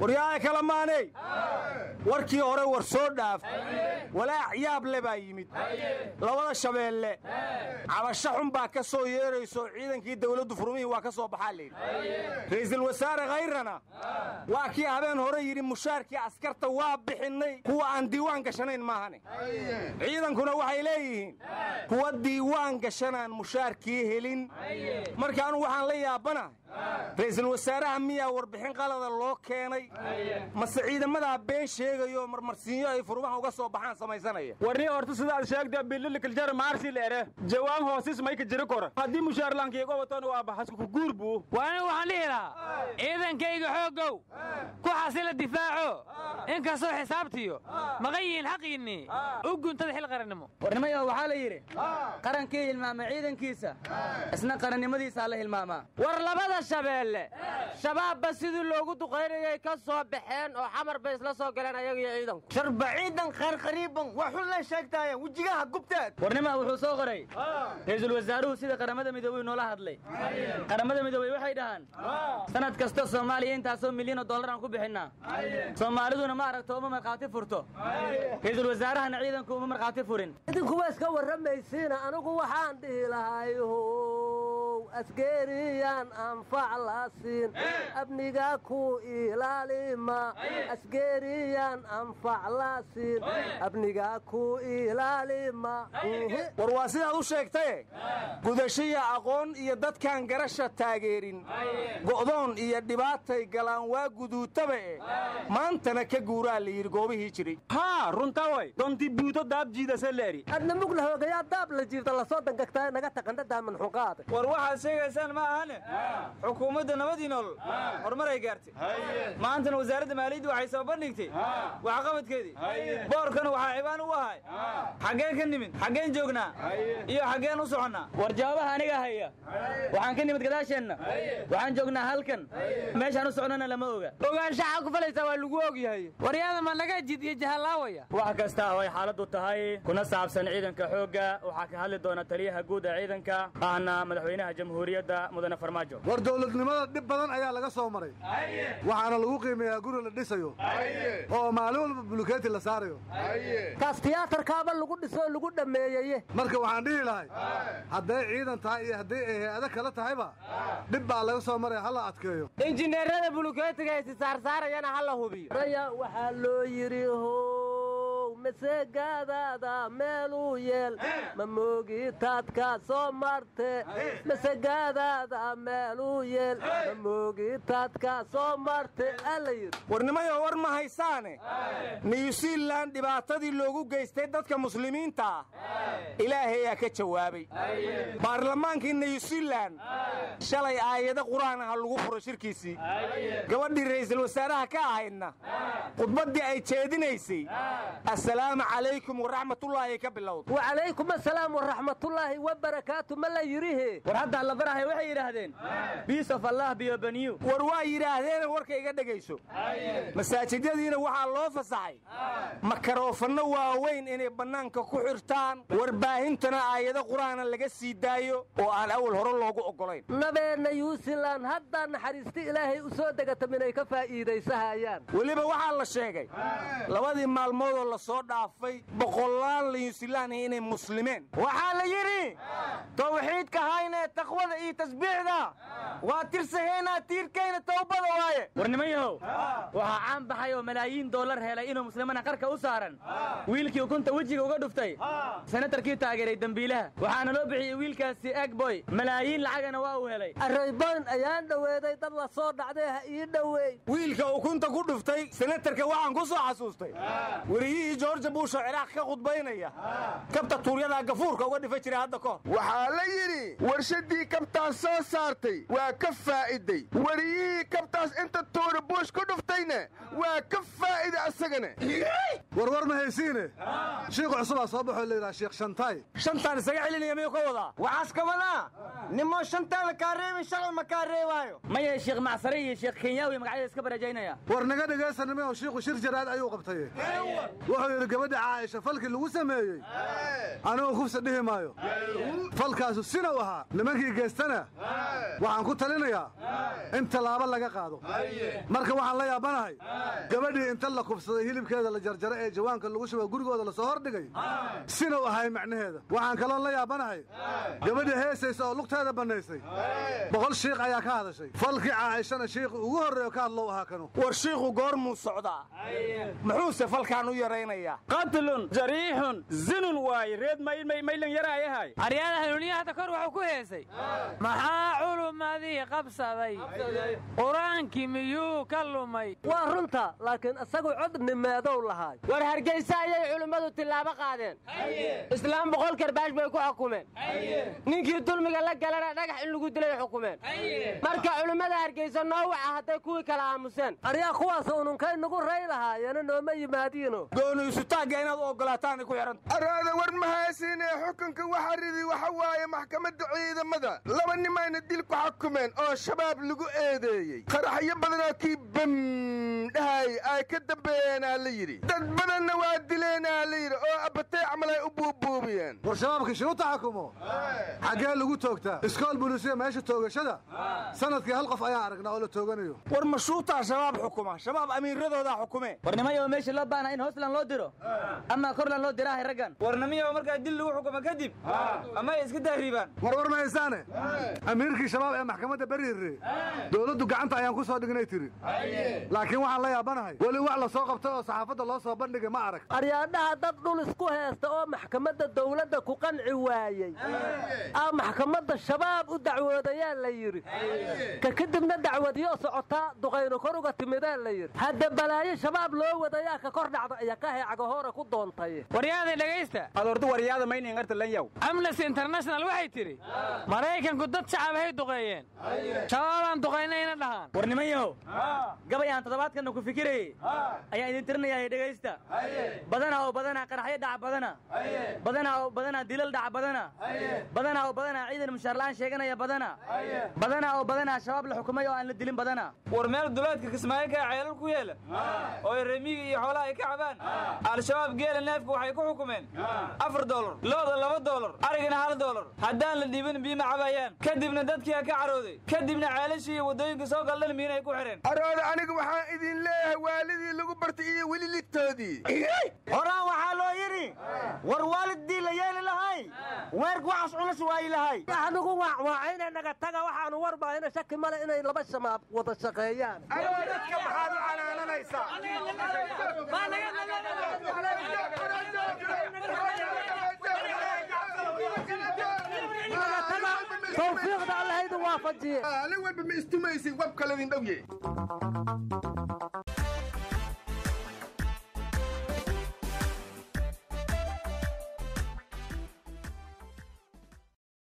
waryaaya kala maaney warkii hore war soo dhaaf. Walaac yaab le baa yimid. Labada shabeelle cabasho xun baa ka soo yeerayso ciidankii dawladdu furmihii waa ka soo baxaa layidhi ra'iisul wasaare khayrana. Waa kii habeen hore yidhi mushaarkii askarta waa bixinnay kuwa aan diiwaan gashanayn maahane. Ciidankuna waxay leeyihiin kuwa diiwaan gashanaan mushaarkii helin. Marka anugu waxaan la yaabanahay ra'iisul wasaaraha miyaa warbixin qalada loo keenay? Mase ciidamadaa been sheegayo marmarsiinyo ay furmaha uga soo baxaan samaysanaya? Warni horta sidaad sheegta bililikiljar maarsi leere jawaan hoosis mayka jiri kora haddii mushaarlaankiiga watan waa baxasku ku guur buu. Waana waxaan dhihi lahaa ciidankayga xooggow ku xasila difaaco inkastoo xisaabtiyo. Maqan yihiin xaqiinnii u guntada xil qarannimo warnimayo waxaa la yidhi qarankii hilmaama ciidankiisa isna qarannimadiisaa la hilmaamaa. War labada shabeelle shabaabba sidii loogu duqaynayay ka soo baxeen oo xamar bay isla soo galeen ayaga iyo ciidanku. Sharba ciidan qarqariiban wax xun la sheegtaayeen wejigaha gubteed warnima wuxuu soo qoray. Ra'iisul wasaaruhu sida qaramada midoobey noola hadlay. Qaramada midoobey waxay dhahaan sanad kasta soomaaliya intaasoo milyan oo dollar aan ku bixinnaa soomaaliduna ma aragto uma markhaati furto. Ra'iisul wasaarahana ciidanku uma markhaati furin. Idinkuwa iska warramaysiina anigu waxaan dhihi lahay how asgeeriyaan anfac la siin abniga ku ilaalima asgeeriyaan anfac la siin ku ilaalima war waa sidaad u sheegtaye gudashiya aqoon iyo dadkaan garasha taageerin. Go'doon iyo dhibaatay galaan waa guduutaba e maantana ka guuraa la yidhi goobihii jiray haa runta way donti buuto daab jiidase leeri. Adna mugla hoogayaa daab la jiifta la soo dangagtaa naga taqandha daaman xunqaada war waxaad sheegaysaan ma ahane? Xukuumadda nabadii nolol horumaray gaartay. Maantana wasaaradda maaliyadda waxay soo bandhigtay. Waxqabadkeedii boorkana waxaa cibaan u ahay. Xaggeen ka nimid xaggeen joognaa. Iyo xaggeen u soconnaa war jawaabaha aniga haya. Waxaan ka nimid gadaasheenna. Waxaan joognaa halkan. Meeshaan u socnona lama oga. Ogaanshaxaa ku falaysaa waa lagu og yahay waryaada ma naga jid iyo wax kasta oo ay xaaladdu tahay kuna saabsan ciidanka xoogga waxaa ka hadli doona taliyaha guud ee ciidanka ahna madaxweynaha jamhuuriyadda mudane farmaajo. War dowladnimada dhib badan ayaa laga soo maray. Waxaana lagu qiimeeyaa guri la dhisayo. Oo maalin walba bulukeeti la saarayo. Taas tiyaatarkaaba lagu dhisoo lagu dhammeeyeye. Marka waxaan dhihi lahay hadday ciidan tahay iyo hadday ay hay'ado kale tahayba dhib baa laga soo maraya hala adkeeyo. Injineerada bulukeetiga ay si saarsaarayana ha la hubiyo. Raya waxaa loo yidhi masegaadaada meeluu yeel ma moogitaadka soo marte. Masegaadaada meeluu yeel ma moogitaadka soo marte. Alla yidhi warnimayo war ma haysaane new zealan dhibaatadii loogu geystay dadka muslimiinta. Ah ilaahayaa ka jawaabay. Baarlamaankii new zealan shalay aayado qur'aan aha lagu furo shirkiisii gabadhii ra'iisul wasaaraha ka ahaydna khudbaddii ay jeedinaysay assalaamu calaykum waraxmatullaahi ka bilowd wacalaykum asalaam waraxmatullaahi wabarakaatu ma la yidhihe war hadda alla barahay waxay yidhaahdeen biis of allah biyobaniyu war waa yidhaahdeena warka iga dhegayso. Masaajidyadiina waxaa loo fasaxay. Makaroofano waaweyn inay bannaanka ku xirtaan. Warbaahintana aayado qur'aana laga sii daayo oo aan awal hore loogu oggolayn. Nabeenna yuusilan haddaa naxariisti ilaahay u soo degata minay ka faa'iidaysahayaan weliba waxaa la sheegay. Labadii maalmoodoo la soo dhaafay boqolaal niyuusilaani inay muslimeen waxaa la yidhi tawxiidka haynee taqwada iyo tasbiixda. Waa tirsaheynaa tiirkayna tawbada waaye. Warnimayahow waxaa caan baxay oo malaayiin dollar helay inuu muslimana qarka u saaran. Wiilkii ukunta wejiga uga dhuftay senatarkii taageeray dembiilaha waxaana loo bixiyey wiilkaasi egboy malaayiin lacagana waa uu helay. Arrayboyn ayaan dhoweeday dad la soo dhacday ha ii dhoweey wiilka ukunta ku dhuftay senatarka waxaan ku soo xasuustay bush oo ciraaq ka khudbaynaya. Kabta tuuryadaa gafuurka uga dhifa jiray hadda kahor waxaa la yidhi warshadii kabtaas soo saartay waa ka faa'iday. Weriyihii kabtaas inta tuura buush ku dhuftayna waa ka faa'ida asagana. Warwar ma haysiine? Shiikhu cusubaa soo baxoo la yidhaha sheekh shantaay. Shantaan isaga celinaya miyuu ka wadaa waxaas ka wadaa nimoo shantaada kaa ma kaa reebaayo maya sheekh macsare iyo sheekh kenyaawi magacyada iska barajaynaya. War naga dhegaysanime oo shiikhu shir jaraad ayuu qabtay. Wuxuu yidhi gabadha caaisha falkii lagu sameeyey anigu kufsa dhihi maayo. Falkaasu sinaw ahaa nimankii geystana waxaan ku talinayaa in tallaabo laga qaado. Marka waxaan la yaaba yaabanahay gabadhii inta la kubsaday hilibkeeda la jarjara ee jawaanka lagu shuba gurigooda la soo hordhigay sinu ahay macnaheeda. Waxaan kaloon la yaabanahay gabadhii heesaysa oo lugteeda bannaysay boqol shiikh ayaa ka hadashay. Falkii caaishana shiikhi ugu horreeyo ka hadlow ahaa kanu. War shiikhu goormuu socdaa muxuuse falkaan u yaraynayaa? Qatlun jariixun zinun waaye reed maylan yaraayahay aryaada hanuuniya hadda kor wuxuu ku heesay. Maxaa culumadii qabsaday? Qur'aankii miyuu ka lumay? Waa runta laakiin isagu cod nimeedow lahaay. War hargeysa ayay culimmadu tillaabo qaadeen. Islaam boqol karbaash bay ku xukumeen. Ninkii dulmiga la galana dhagax in lagu dilay xukumeen. Marka culimmada hargeysa noo waca hadday kuwii kala aamuseen. Aryaa kuwaas ununkay nagu ray lahaayeena nooma yimaadiino. Gooni isutaagga inaad u ogolaataanay ku xidhanta araada war mahaysiinee xukunka waxa ridi waxa waaye maxkamadda ciidamada laba nimayna dil ku xukumeen oo shabaab lagu eedeeyey. Qaraxyo badanoo kii bam dhahay ay ka dambeeyeenaa la yidhi. Dad badanna waa dileenaa la yidhi oo abbatay camal ay u buubuubiyeen. War shabaabka shinu taxakumo. Xaggee lagu toogtaa iskool bulisiya meesha toogashada. Sanadkii hal qof ayaan aragnaa oo la tooganayo. War mashuutaa shabaab xukuma? Shabaab amiiradoodaa xukume. Warnimayo meesha loo baahna in hoosland loo diro? Ama korland loo diraahay raggan warnamiyo markaa dil lagu xukumo kadib ama ay iska daariibaan war war mahaysaane amiirkii shabaab ee maxkamadda beriirre dowladdu gacanta ayaan ku soo dhignay tiri. Laakiin waxaan la yaabanahay. Weli wax la soo qabtay oo saxaafadda loo soo bandhigay ma arag aryaadhaha dad dhul isku heesta oo maxkamadda dawladda ku qanci waayey aa maxkamadda shabaab u dacwoodayaa la yidhi. Ka kadibna dacwadyo socotaa duqayno kor uga timidee la yidhi. Hadda balaayo shabaab loo wadayaa ka kor dhacda iyo ka heecagahoore ku doontay. Waryaaday dhegaysta adoortu waryaada maynin arta lan yaw amnesty international waxay tidhi maraykanku dad shacab hay duqeeyeen. Shabaabaan duqaynayna dhahaan. Warnimayahow gabay aan toddobaadkanna ku fikirayey ayaan idin tirinayaa dhegaysta badana oo badanaa qaraxyo dhaca badana. Badana oo badanaa dilal dhaca badana. Badana oo badanaa ciidan mushaarla'aan sheeganaya badana. Badana oo badanaa shabaab la xukumay oo aan la dilin badana. War meel duleedka kismaayo kaa ceelal ku yeela oo remiga iyo xoolaha ay ka cabaan. Al-shabaab geela neefka waxay ku xukumeen. Afar dolar looda laba dolar arigana hal dolar haddaan la dhiibin biima cabayaan. Kadibna dadkii ka carooday. Kadibna ceelashii iyo waddooyinka soo galdhan miin ay ku xidheen araada aniga waxaan idin leeyahay waalidii lagu bartay iyo weli ligtoodii. Horaan waxaa loo yidhi war waalidii la yeeli lahay weerku waxaas culus waayi lahay. Anugu waacwaacayna naga taga waxaanu warbaahina shaki male inay laba shamaab wada shaqeeyaan. Dadka maxaad u canaananaysaa? Tawfiiqda allahaydu waafajiye. Aalin walba ma istumaysin wab kaledin dhowye